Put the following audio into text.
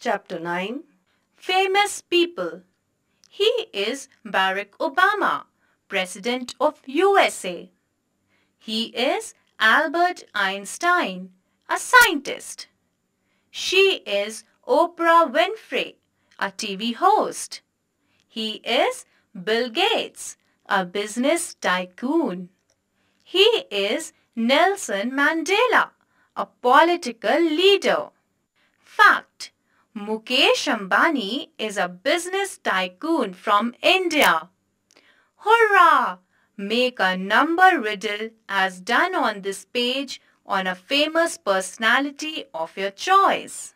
Chapter 9 Famous People He is Barack Obama, President of USA. He is Albert Einstein, a scientist. She is Oprah Winfrey, a TV host. He is Bill Gates, a business tycoon. He is Nelson Mandela, a political leader. Fact Mukesh Ambani is a business tycoon from India. Hurrah! Make a number riddle as done on this page on a famous personality of your choice.